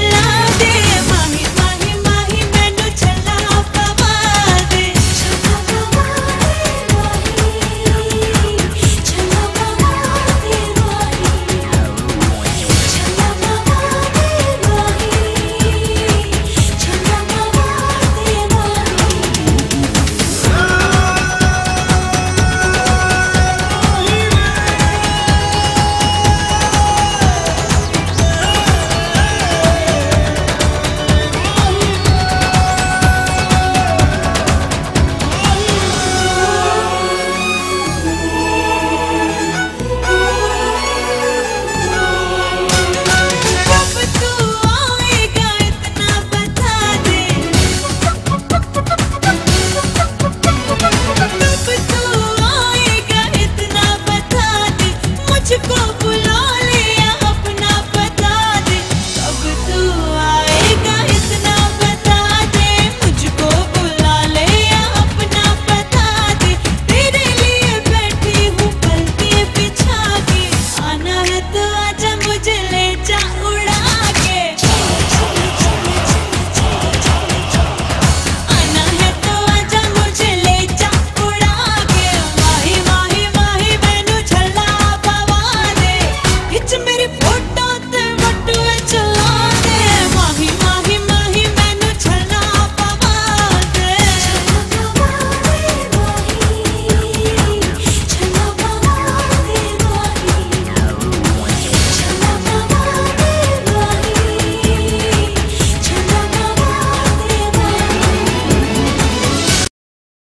love. te.